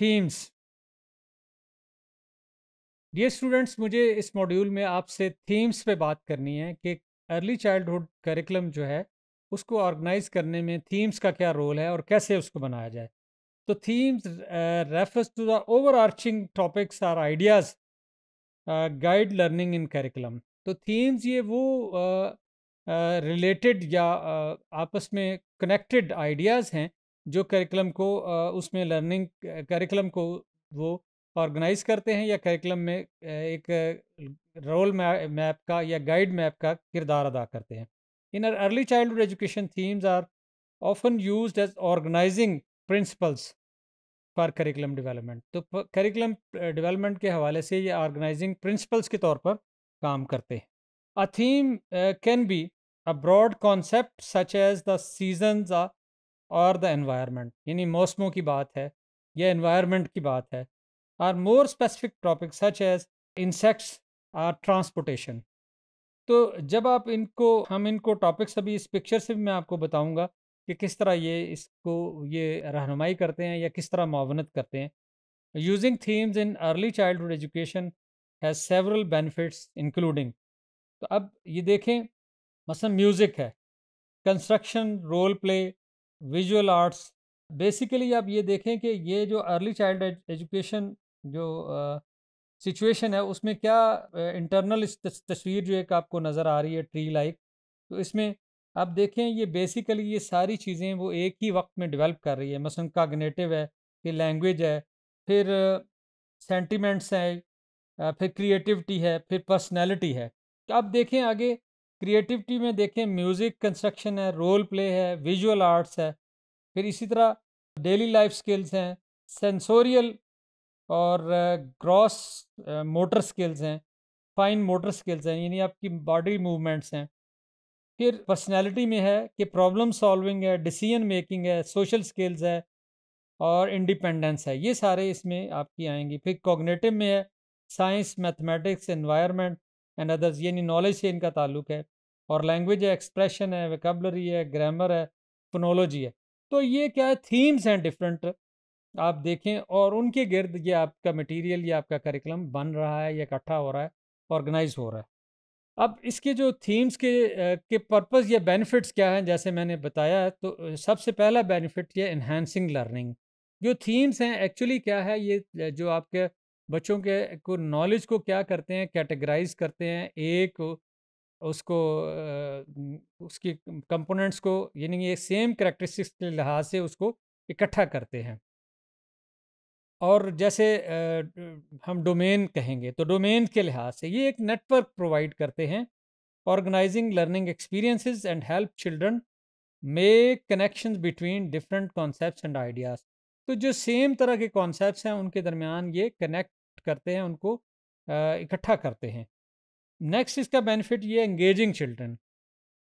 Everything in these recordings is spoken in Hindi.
थीम्स। डियर स्टूडेंट्स मुझे इस मॉड्यूल में आपसे थीम्स पे बात करनी है कि अर्ली चाइल्डहुड करिकुलम जो है उसको ऑर्गेनाइज करने में थीम्स का क्या रोल है और कैसे उसको बनाया जाए। तो themes refers to the overarching topics or ideas guide learning in curriculum. तो थीम्स ये वो रिलेटेड uh, uh, या uh, आपस में कनेक्टेड आइडियाज़ हैं जो करिकुलम को उसमें लर्निंग करिकुलम को वो ऑर्गेनाइज करते हैं या करिकुलम में एक रोल मैप का या गाइड मैप का किरदार अदा करते हैं। In early childhood education themes are often use as organizing principles for curriculum development तो करिकुलम डेवलपमेंट के हवाले से ये ऑर्गेनाइजिंग प्रिंसिपल्स के तौर पर काम करते हैं। A theme can be a broad concept such as the seasons और द एनवायरनमेंट, यानी मौसमों की बात है, या एनवायरनमेंट की बात है or more specific topic such as insects or transportation. तो जब आप इनको, हम इनको टॉपिक्स अभी इस पिक्चर से भी मैं आपको बताऊँगा कि किस तरह ये इसको, ये रहनुमाई करते हैं या किस तरह मावनत करते हैं। Using themes in early childhood education has several benefits including. तो अब ये देखें, मसलन म्यूज़िक है, construction, role play visual arts. Basically आप ये देखें कि ये जो अर्ली चाइल्ड एजुकेशन जो सिचुएशन है, उसमें क्या इंटरनल तस्वीर जो एक आपको नज़र आ रही है ट्री लाइक तो इसमें आप देखें ये बेसिकली ये सारी चीज़ें वो एक ही वक्त में डेवलप कर रही है। मसलन कागनेटिव है, फिर लैंग्वेज है, फिर सेंटिमेंट्स हैं फिर क्रिएटिविटी है, फिर पर्सनैलिटी है। तो आप देखें आगे क्रिएटिविटी में देखें, म्यूज़िक कंस्ट्रक्शन है, रोल प्ले है, विजुअल आर्ट्स है, फिर इसी तरह डेली लाइफ स्किल्स हैं, सेंसोरियल और ग्रॉस मोटर स्किल्स हैं, फाइन मोटर स्किल्स हैं, यानी आपकी बॉडी मूवमेंट्स हैं। फिर पर्सनैलिटी में है कि प्रॉब्लम सॉल्विंग है, डिसीज़न मेकिंग है, सोशल स्किल्स है और इंडिपेंडेंस है, ये सारे इसमें आपकी आएँगी। फिर कॉग्नेटिव में है, science, mathematics, environment and others यानी नॉलेज से इनका ताल्लुक है, और लैंग्वेज है एक्सप्रेशन है वेकबलरी है ग्रामर है फोनोलॉजी है। तो ये क्या है थीम्स हैं डिफरेंट आप देखें, और उनके गिर्द ये आपका मटेरियल या आपका करिकुलम बन रहा है, या इकट्ठा हो रहा है ऑर्गेनाइज हो रहा है। अब इसके जो थीम्स के के पर्पस या बेनिफिट्स क्या हैं, जैसे मैंने बताया तो सबसे पहला बेनिफिट ये इन्हांसिंग लर्निंग जो थीम्स हैं एक्चुअली क्या है, ये, जो आपके बच्चों के को नॉलेज को क्या करते हैं कैटेगराइज करते हैं, एक उसको उसकी कंपोनेंट्स को, यानी ये सेम करेक्टरिस्टिक्स के लिहाज से उसको इकट्ठा करते हैं। और जैसे हम डोमेन कहेंगे तो डोमेन के लिहाज से ये एक नेटवर्क प्रोवाइड करते हैं। Organizing learning experiences and help children make connections between different concepts and ideas तो जो सेम तरह के कॉन्सेप्ट्स हैं, उनके दरमियान ये कनेक्ट करते हैं, उनको इकट्ठा करते हैं। नेक्स्ट इसका बेनिफिट ये एंगेजिंग चिल्ड्रन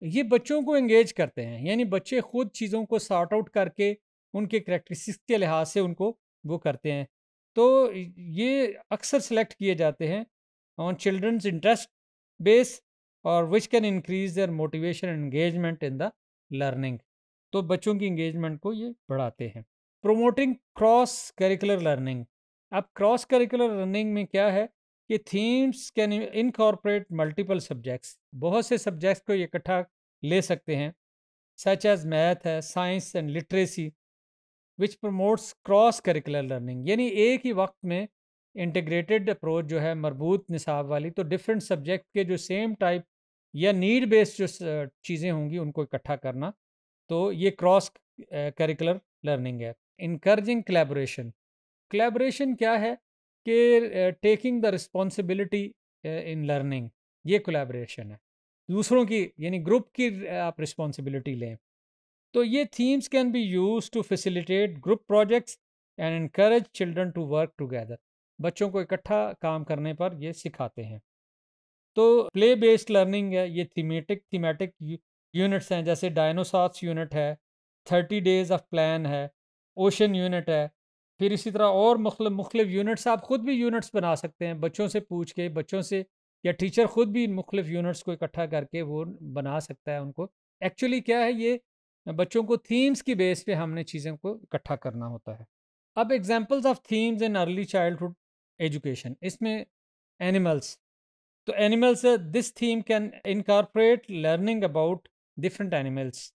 ये बच्चों को एंगेज करते हैं, यानी बच्चे खुद चीज़ों को सॉर्ट आउट करके, उनके करेक्टरिस्टिक्स के लिहाज से उनको वो करते हैं। तो ये अक्सर सेलेक्ट किए जाते हैं ऑन चिल्ड्रंस इंटरेस्ट बेस और which can increase their motivation engagement in the learning तो बच्चों की इंगेजमेंट को ये बढ़ाते हैं। प्रोमोटिंग क्रॉस करिकुलर लर्निंग अब क्रॉस करिकुलर लर्निंग में क्या है कि themes can incorporate multiple subjects बहुत से सब्जेक्ट्स को इकट्ठा ले सकते हैं सच एज मैथ है science and literacy which promotes cross curricular learning यानी एक ही वक्त में इंटीग्रेटेड अप्रोच जो है मरबूत निसाब वाली तो डिफरेंट सब्जेक्ट के जो सेम टाइप या नीड बेस्ड जो चीज़ें होंगी, उनको इकट्ठा करना तो ये क्रॉस करिकुलर लर्निंग है। इनकर्जिंग कलेबोरेशन कलेबोरेशन क्या है कि taking the responsibility in learning ये कोलेब्रेशन है। दूसरों की, यानी ग्रुप की आप रिस्पॉन्सिबिलिटी लें। तो ये themes can be use to facilitate group projects and increase children to work together बच्चों को इकट्ठा काम करने पर ये सिखाते हैं। तो प्ले बेस्ड लर्निंग है, ये थीमेटिक थीमेटिक यूनिट्स हैं। जैसे डायनोसॉर्स यूनिट है थर्टी डेज़ ऑफ़ प्लान है ओशन यूनिट है फिर इसी तरह और मुख्तु यूनिट्स आप ख़ुद भी यूनिट्स बना सकते हैं। बच्चों से पूछ के, बच्चों से या टीचर ख़ुद भी इन मुख्तलिफ़ यूनिट्स को इकट्ठा करके वो बना सकता है उनको। एक्चुअली क्या है ये? बच्चों को थीम्स की बेस पे हमने चीज़ों को इकट्ठा करना होता है। अब examples of themes in early childhood education इसमें एनिमल्स तो animals this theme can incorporate learning about different animals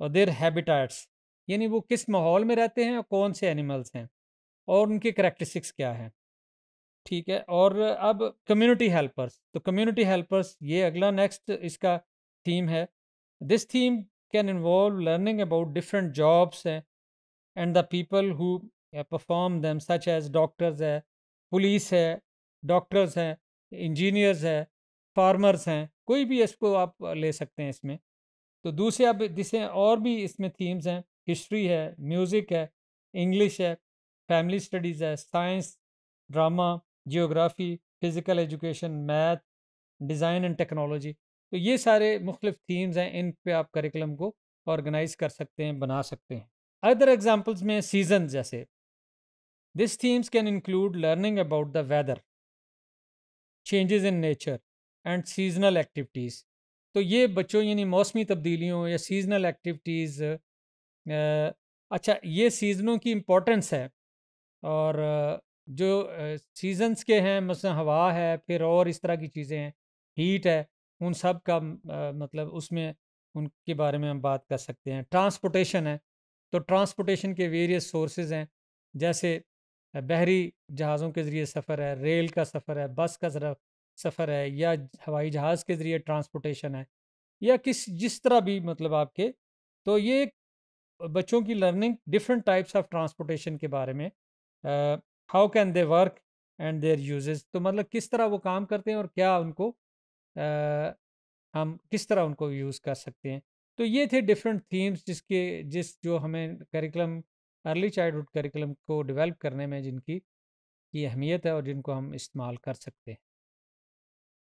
और देर हैबिटाट्स यानी वो किस माहौल में रहते हैं और कौन से एनिमल्स हैं और उनके करेक्टरिस्टिक्स क्या हैं। ठीक है, और अब कम्युनिटी हेल्पर्स तो कम्युनिटी हेल्पर्स ये अगला नेक्स्ट इसका थीम है। This theme can involve learning about different jobs हैं and the people who perform them such as doctors है पुलिस है डॉक्टर्स हैं इंजीनियर्स है फार्मर्स हैं, कोई भी इसको आप ले सकते हैं इसमें। तो दूसरे अब, जिसे और भी इसमें थीम्स हैं हिस्ट्री है म्यूज़िक है इंग्लिश है फैमिली स्टडीज़ है science drama geography physical education math design and technology तो ये सारे मुख्तलिफ़ थीम्स हैं, इन पे आप करिकुलम को ऑर्गेनाइज कर सकते हैं, बना सकते हैं। अदर एग्जांपल्स में सीज़न जैसे। This themes can include learning about the weather changes in nature and seasonal activities तो ये बच्चों, यानी मौसमी तब्दीलियों या सीजनल एक्टिविटीज़ अच्छा ये सीज़नों की इम्पोर्टेंस है और जो सीजन्स के हैं, मसलन हवा है, फिर और इस तरह की चीज़ें हैं हीट है, उन सब का मतलब उसमें उनके बारे में हम बात कर सकते हैं। ट्रांसपोर्टेशन है तो ट्रांसपोर्टेशन के वेरियस सोर्सेज हैं, जैसे बहरी जहाज़ों के ज़रिए सफ़र है, रेल का सफ़र है, बस का सफ़र है, या हवाई जहाज़ के ज़रिए ट्रांसपोर्टेशन है, या किस, जिस तरह भी मतलब आपके तो ये बच्चों की learning different types of transportation के बारे में how can they work and their uses तो मतलब किस तरह वो काम करते हैं और क्या उनको uh, हम किस तरह उनको यूज़ कर सकते हैं। तो ये थे डिफरेंट थीम्स जिसके जिस जो हमें करिकुलम अर्ली चाइल्डहुड करिकुलम को डेवलप करने में जिनकी की अहमियत है और जिनको हम इस्तेमाल कर सकते हैं।